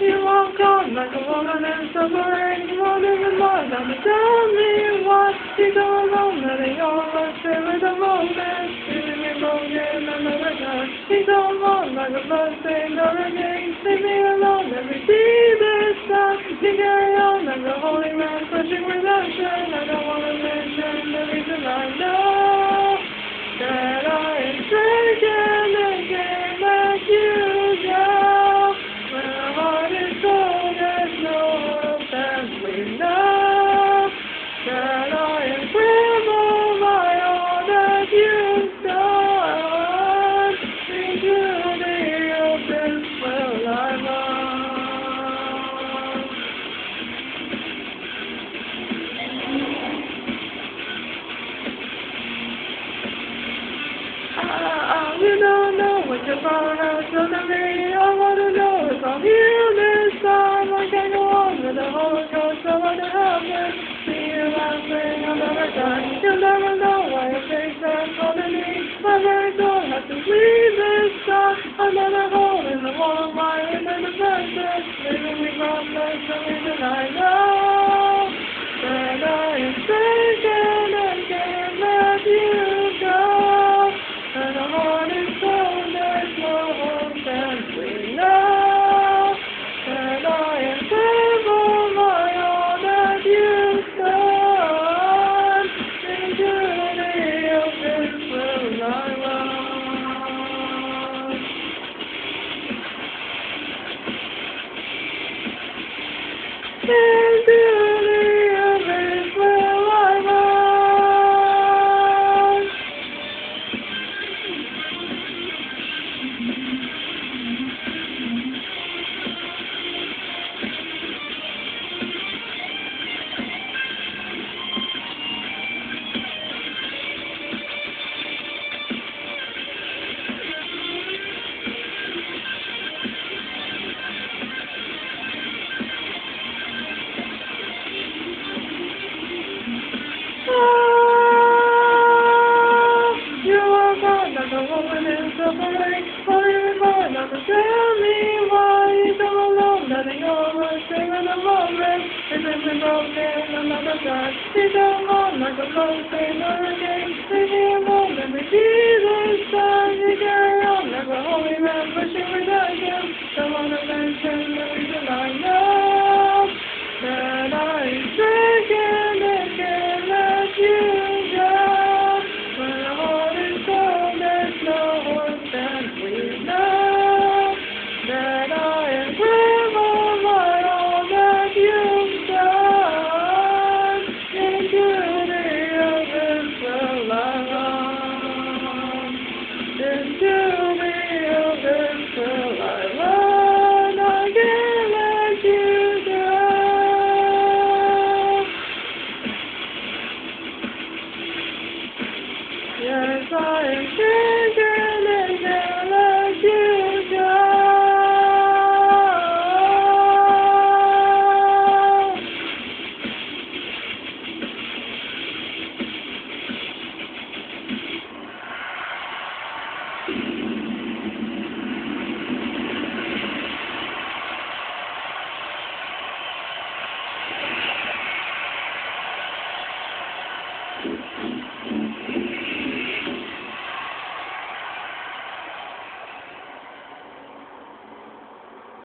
You on like a woman in suffering, running in mind, and tell me why you go alone, letting all us go on like a bloodstained hurricane, leave me alone, me see this time. You carry on like a holy man, pushing redemption. Know you're far me. I wanna know if I'm here this time. I can't go on with the Holocaust, so what happened? See you laughing another time. You'll never know why me. My very soul has to leave this the wall of my Into moment. If it's been another you come on like a. Leave me alone, let me be this time. You carry on a holy man pushing. Don't wanna mention the reason